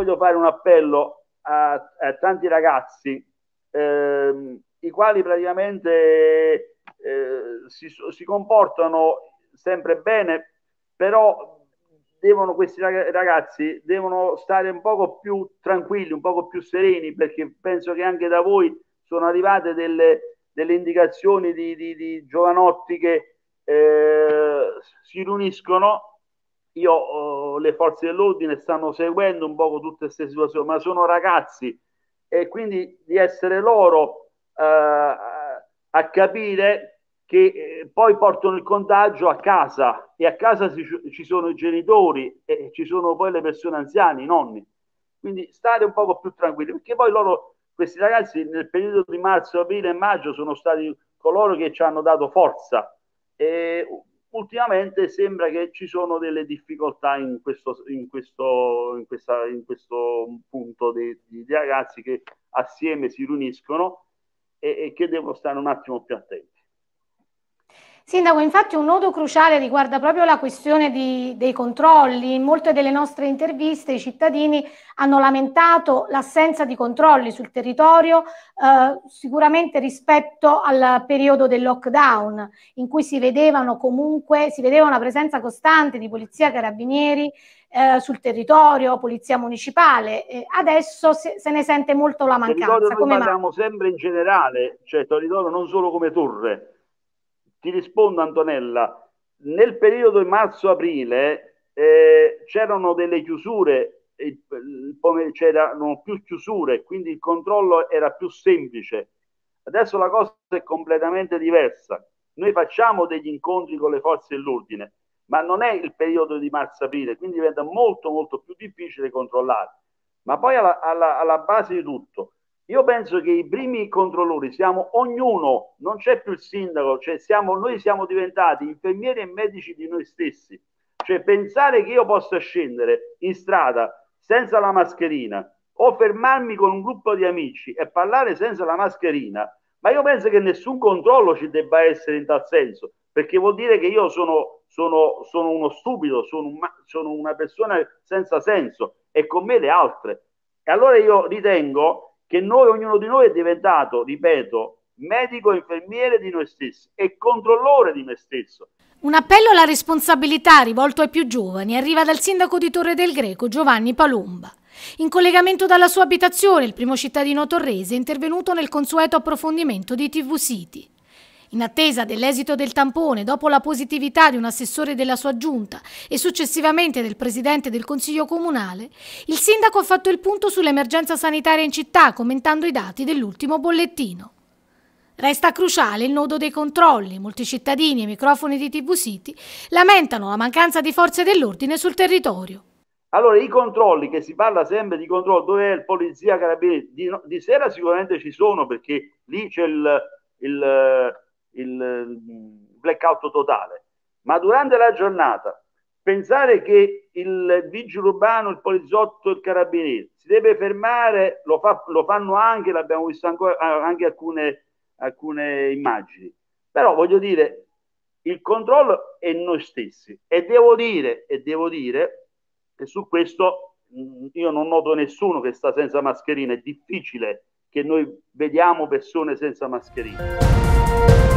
voglio fare un appello a, a tanti ragazzi eh, i quali praticamente eh, si, si comportano sempre bene, però devono, questi ragazzi devono stare un poco più tranquilli, un poco più sereni, perché penso che anche da voi sono arrivate delle, delle indicazioni di, di, di, giovanotti che eh, si riuniscono. Io, le forze dell'ordine stanno seguendo un po' tutte queste situazioni, ma sono ragazzi. E quindi di essere loro eh, a capire che eh, poi portano il contagio a casa. E a casa ci, ci sono i genitori e ci sono poi le persone anziane, i nonni. Quindi stare un poco più tranquilli, perché poi loro, questi ragazzi nel periodo di marzo, aprile e maggio sono stati coloro che ci hanno dato forza. E ultimamente sembra che ci sono delle difficoltà in questo, in questo, in questa, in questo punto di, di, ragazzi che assieme si riuniscono e, e che devono stare un attimo più attenti. Sindaco, infatti un nodo cruciale riguarda proprio la questione di, dei controlli. In molte delle nostre interviste i cittadini hanno lamentato l'assenza di controlli sul territorio, eh, sicuramente rispetto al periodo del lockdown, in cui si vedevano comunque, si vedeva una presenza costante di polizia carabinieri eh, sul territorio, polizia municipale. Eh, adesso se, se, ne sente molto la mancanza. Come parliamo sempre in generale, cioè territorio non solo come torre ti rispondo Antonella, nel periodo di marzo-aprile eh, c'erano delle chiusure, c'erano più chiusure, quindi il controllo era più semplice. Adesso la cosa è completamente diversa. Noi facciamo degli incontri con le forze dell'ordine, ma non è il periodo di marzo-aprile, quindi diventa molto molto più difficile controllare. Ma poi alla, alla, alla base di tutto, io penso che i primi controllori siamo ognuno, non c'è più il sindaco, cioè siamo, noi siamo diventati infermieri e medici di noi stessi. Cioè pensare che io possa scendere in strada senza la mascherina o fermarmi con un gruppo di amici e parlare senza la mascherina, ma io penso che nessun controllo ci debba essere in tal senso, perché vuol dire che io sono, sono, sono uno stupido, sono, un, sono una persona senza senso e con me le altre. E allora io ritengo che noi, ognuno di noi è diventato, ripeto, medico, infermiere di noi stessi e controllore di me stesso. Un appello alla responsabilità rivolto ai più giovani arriva dal sindaco di Torre del Greco, Giovanni Palumba. In collegamento dalla sua abitazione, il primo cittadino torrese è intervenuto nel consueto approfondimento di TV City. In attesa dell'esito del tampone, dopo la positività di un assessore della sua giunta e successivamente del presidente del Consiglio Comunale, il sindaco ha fatto il punto sull'emergenza sanitaria in città, commentando i dati dell'ultimo bollettino. Resta cruciale il nodo dei controlli. Molti cittadini e microfoni di TV City lamentano la mancanza di forze dell'ordine sul territorio. Allora, i controlli, che si parla sempre di controllo, dove è il polizia, carabinieri, di, di sera sicuramente ci sono perché lì c'è il, il il blackout totale, ma durante la giornata pensare che il vigile urbano, il poliziotto, il carabiniere si deve fermare, lo, fa, lo fanno anche, l'abbiamo visto ancora, anche alcune, alcune immagini, però voglio dire, il controllo è noi stessi. E devo dire, e devo dire che su questo io non noto nessuno che sta senza mascherina, è difficile che noi vediamo persone senza mascherina.